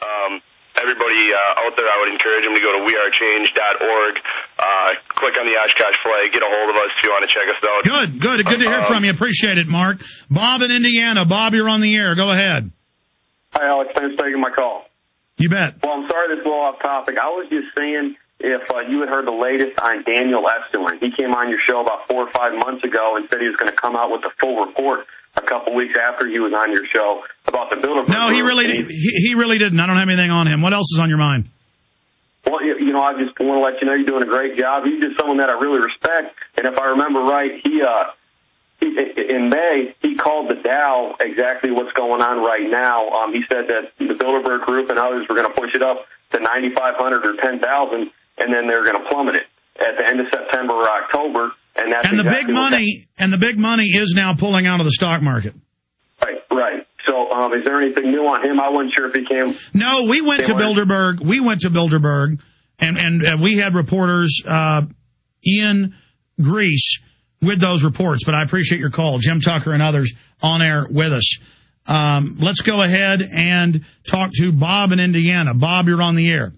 Um, everybody uh, out there, I would encourage them to go to wearechange.org, uh, click on the Oshkosh flag, get a hold of us if you want to check us out. Good, good. Good to hear from you. Appreciate it, Mark. Bob in Indiana. Bob, you're on the air. Go ahead. Hi, Alex. Thanks for taking my call. You bet. Well, I'm sorry this is a little off topic. I was just saying if uh, you had heard the latest on Daniel Estulin. He came on your show about four or five months ago and said he was going to come out with the full report a couple weeks after he was on your show about the Bilderberg. No, he really, And he, he really didn't. I don't have anything on him. What else is on your mind? Well, you you know, I just want to let you know you're doing a great job. He's just someone that I really respect. And if I remember right, he, uh, he, in May, he called the Dow exactly what's going on right now. Um, he said that the Bilderberg Group and others were going to push it up to 9,500 or 10,000, and then they're going to plummet it at the end of September or October. And that's And the exactly big money, and the big money is now pulling out of the stock market. Right, right. So, um, is there anything new on him? I wasn't sure if he came. No, we went to Bilderberg. We went to Bilderberg, and and uh, we had reporters uh, in Greece with those reports. But I appreciate your call, Jim Tucker and others on air with us. Um, let's go ahead and talk to Bob in Indiana. Bob, you're on the air.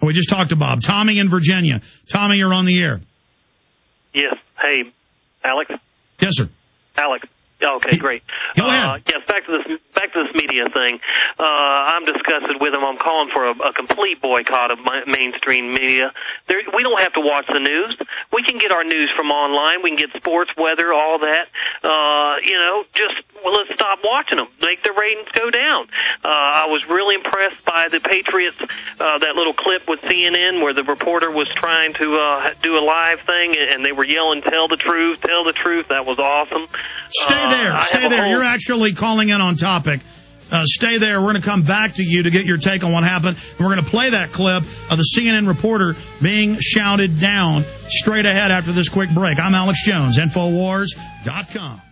We just talked to Bob. Tommy in Virginia. Tommy, you're on the air. Yes. Hey, Alex. Yes, sir. Alex. Okay, great. Go uh, ahead. Yes, back to this back to this media thing. Uh, I'm disgusted with them. I'm calling for a, a complete boycott of my, mainstream media. There, we don't have to watch the news. We can get our news from online. We can get sports, weather, all that. Uh, you know, just well, let's stop watching them. Make the ratings go down. Uh, I was really impressed by the Patriots. Uh, that little clip with CNN where the reporter was trying to uh, do a live thing and they were yelling, "Tell the truth, tell the truth." That was awesome. Stay Uh, there. I Stay there. whole- You're actually calling in on topic. Uh, stay there. We're going to come back to you to get your take on what happened. And we're going to play that clip of the CNN reporter being shouted down straight ahead after this quick break. I'm Alex Jones, Infowars.com.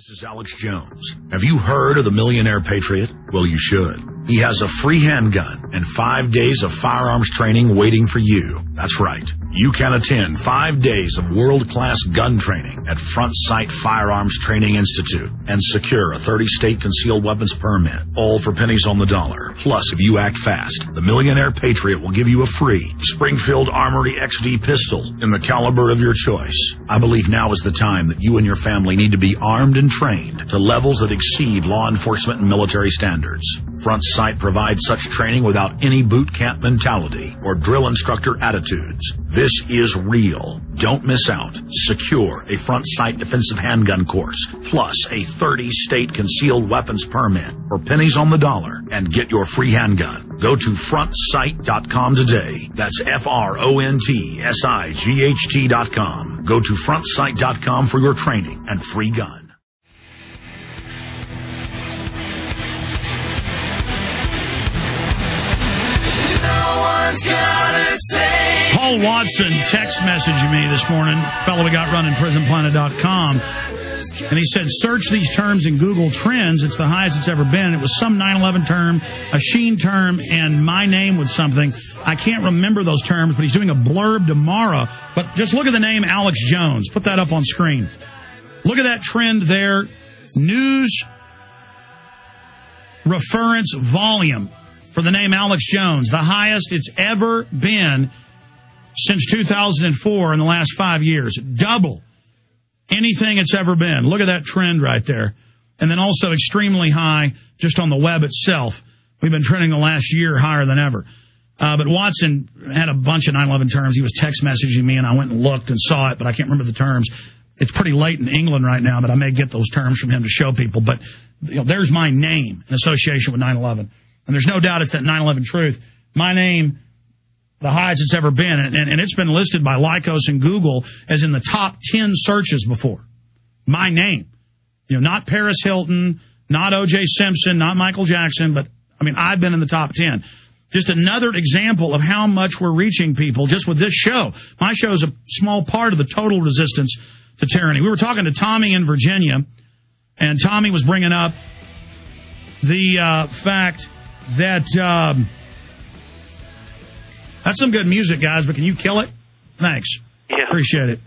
This is Alex Jones. Have you heard of the Millionaire Patriot? Well, you should. He has a free handgun and five days of firearms training waiting for you. That's right. You can attend five days of world-class gun training at Front Sight Firearms Training Institute and secure a 30-state concealed weapons permit, all for pennies on the dollar. Plus, if you act fast, the Millionaire Patriot will give you a free Springfield Armory XD pistol in the caliber of your choice. I believe now is the time that you and your family need to be armed and trained to levels that exceed law enforcement and military standards. Front Sight provides such training without any boot camp mentality or drill instructor attitudes. This is real. Don't miss out. Secure a Front Sight defensive handgun course plus a 30 state concealed weapons permit for pennies on the dollar and get your free handgun. Go to frontsight.com today. That's F-R-O-N-T-S-I-G-H-T dot com. Go to frontsight.com for your training and free gun. Paul Watson text messaged me this morning, fellow we got running prisonplanet.com. And he said, search these terms in Google Trends. It's the highest it's ever been. It was some 9-11 term, a Sheen term, and my name with something. I can't remember those terms, but he's doing a blurb tomorrow. But just look at the name Alex Jones. Put that up on screen. Look at that trend there. News reference volume for the name Alex Jones, the highest it's ever been since 2004 in the last five years. Double anything it's ever been. Look at that trend right there. And then also extremely high just on the web itself. We've been trending the last year higher than ever. Uh, but Watson had a bunch of 9-11 terms. He was text messaging me and I went and looked and saw it, but I can't remember the terms. It's pretty late in England right now, but I may get those terms from him to show people. But you know, there's my name in association with 9-11. And there's no doubt it's that 9-11 truth. My name, the highest it's ever been. And, and, and it's been listed by Lycos and Google as in the top 10 searches before. My name. You know, not Paris Hilton, not O.J. Simpson, not Michael Jackson, but I mean, I've been in the top 10. Just another example of how much we're reaching people just with this show. My show is a small part of the total resistance to tyranny. We were talking to Tommy in Virginia, and Tommy was bringing up the uh, fact that um, that's some good music, guys. But can you kill it? Thanks. Yeah. Appreciate it.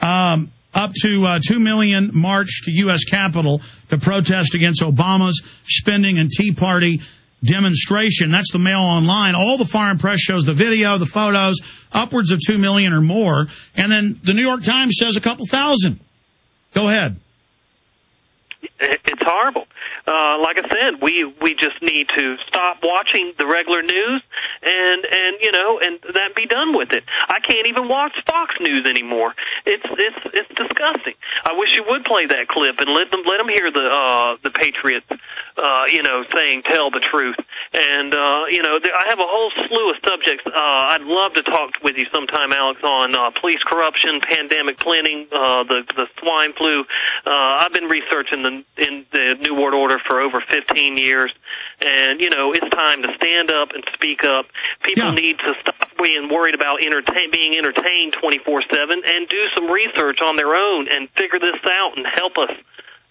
Um, up to uh, 2 million march to U.S. Capitol to protest against Obama's spending and Tea Party demonstration. That's the Mail Online. All the foreign press shows the video, the photos, upwards of two million or more. And then the New York Times says a couple thousand. Go ahead. It's horrible. Uh, like I said, we we just need to stop watching the regular news and and you know and that be done with it. I can't even watch Fox News anymore. It's it's it's disgusting. I wish you would play that clip and let them let them hear the uh, the Patriots, uh, you know, saying tell the truth. And uh, you know, there, I have a whole slew of subjects. Uh, I'd love to talk with you sometime, Alex, on uh, police corruption, pandemic planning, uh, the the swine flu. Uh, I've been researching the in the New World Order for over 15 years. And, you know, it's time to stand up and speak up. People Yeah. need to stop being worried about entertain, being entertained 24-7 and do some research on their own and figure this out and help us.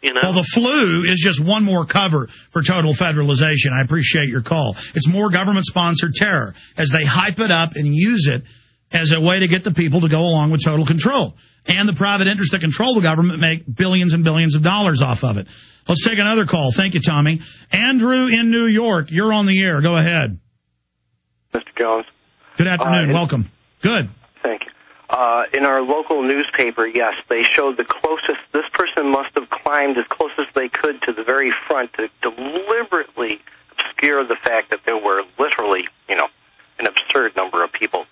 You know? Well, the flu is just one more cover for total federalization. I appreciate your call. It's more government sponsored terror as they hype it up and use it as a way to get the people to go along with total control. And the private interests that control the government make billions and billions of dollars off of it. Let's take another call. Thank you, Tommy. Andrew in New York, you're on the air. Go ahead. Mr. Jones. Good afternoon. Uh, Welcome. Good. Uh, in our local newspaper, yes, they showed the closest. This person must have climbed as close as they could to the very front to deliberately obscure the fact that there were literally, you know, an absurd number of people.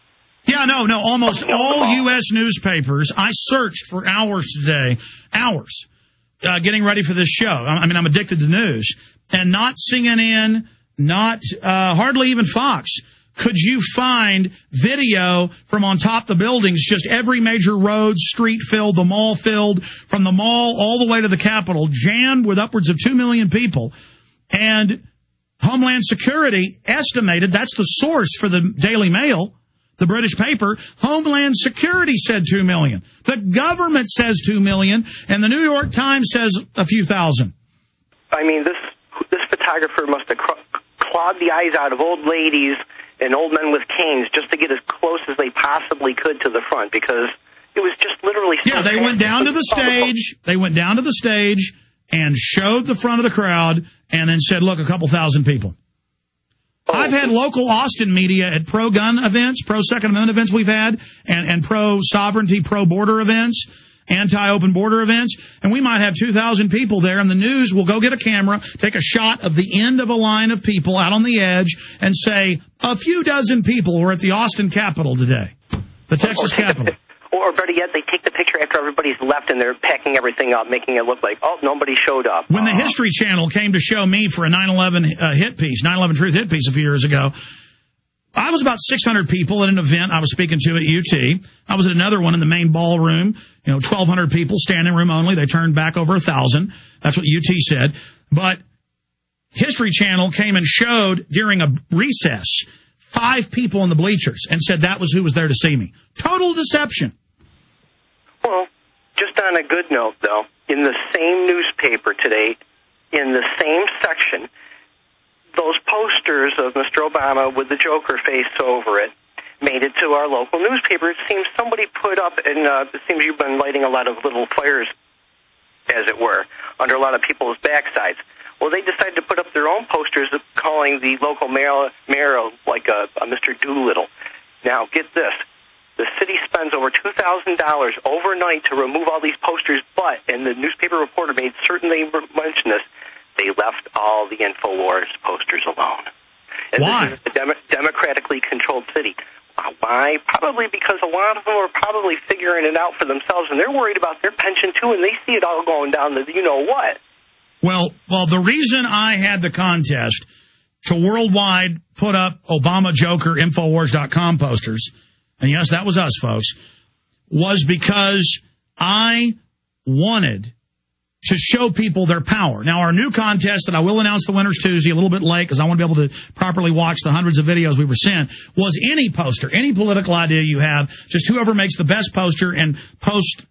Yeah, no, no. Almost all. U.S. newspapers. I searched for hours today, hours, uh, getting ready for this show. I I mean, I'm addicted to news, and not CNN, not uh, hardly even Fox. Could you find video from on top of the buildings? Just every major road, street filled, the mall filled, from the mall all the way to the Capitol, jammed with upwards of two million people, and Homeland Security estimated that's the source for the Daily Mail, the British paper. Homeland Security said 2 million. The government says 2 million, and the New York Times says a few thousand. I mean, this this photographer must have clawed the eyes out of old ladies and old men with canes just to get as close as they possibly could to the front because it was just literally. Yeah, they went down to the stage. They went down to the stage and showed the front of the crowd and then said, look, a couple thousand people. Oh, I've had local Austin media at pro gun events, pro Second Amendment events we've had, and, and pro sovereignty, pro border events, anti open border events, and we might have 2,000 people there, and the news will go get a camera, take a shot of the end of a line of people out on the edge, and say, a few dozen people were at the Austin Capitol today, the Texas or take the Capitol. Or better yet, they take the picture after everybody's left and they're packing everything up, making it look like, oh, nobody showed up. When the History Channel came to show me for a 9/11 uh, hit piece, 9/11 Truth hit piece a few years ago, I was about 600 people at an event I was speaking to at UT. I was at another one in the main ballroom, you know, 1,200 people, standing room only. They turned back over a thousand. That's what UT said. But History Channel came and showed during a recess five people in the bleachers and said that was who was there to see me. Total deception. Well, just on a good note, though, in the same newspaper today, in the same section, those posters of Mr. Obama with the Joker face over it made it to our local newspaper. It seems somebody put up, and uh, it seems you've been lighting a lot of little fires, as it were, under a lot of people's backsides. Well, they decided to put up their own posters calling the local mayor, mayor like a, a Mr. Doolittle. Now, get this. The city spends over $2,000 overnight to remove all these posters, but, and the newspaper reporter made certain they mentioned this, they left all the InfoWars posters alone. And Why? This is a dem- democratically controlled city. Why? Probably because a lot of them are probably figuring it out for themselves, and they're worried about their pension too, and they see it all going down the you know what. Well, well, the reason I had the contest to worldwide put up Obama Joker Infowars.com posters, and yes, that was us, folks, was because I wanted to show people their power. Now, our new contest that I will announce the winners Tuesday, a little bit late because I want to be able to properly watch the hundreds of videos we were sent, was any poster, any political idea you have, just whoever makes the best poster and post,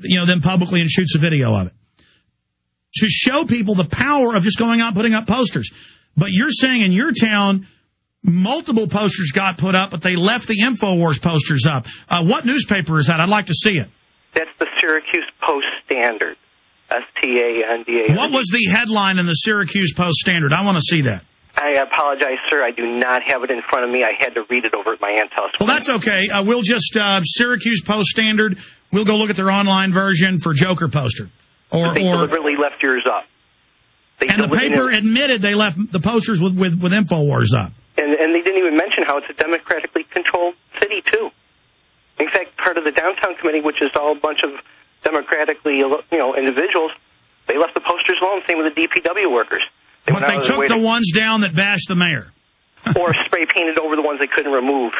you know, them publicly and shoots a video of it to show people the power of just going out putting up posters. But you're saying in your town, multiple posters got put up, but they left the InfoWars posters up. Uh, what newspaper is that? I'd like to see it. That's the Syracuse Post Standard. S T A N D A. What was the headline in the Syracuse Post Standard? I want to see that. I apologize, sir. I do not have it in front of me. I had to read it over at my aunt's house. Well, that's okay. Uh, we'll just uh, Syracuse Post Standard. We'll go look at their online version for Joker poster. Or, they or deliberately left yours up. They and the paper admitted they left the posters with with, with Infowars up. and, and they didn't even mention how it's a democratically controlled city too. In fact, part of the downtown committee, which is all a bunch of democratically, you know, individuals, they left the posters alone. Same with the DPW workers. They But they out of their took the to- ones down that bashed the mayor. or spray painted over the ones they couldn't remove.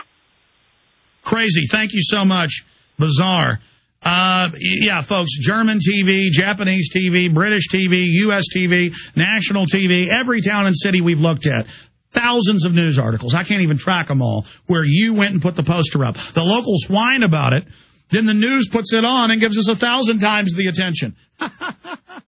Crazy. Thank you so much. Bizarre. Uh, yeah, folks, German TV, Japanese TV, British TV, U.S. TV, national TV, every town and city we've looked at. Thousands of news articles. I can't even track them all where you went and put the poster up. The locals whine about it. Then the news puts it on and gives us a thousand times the attention.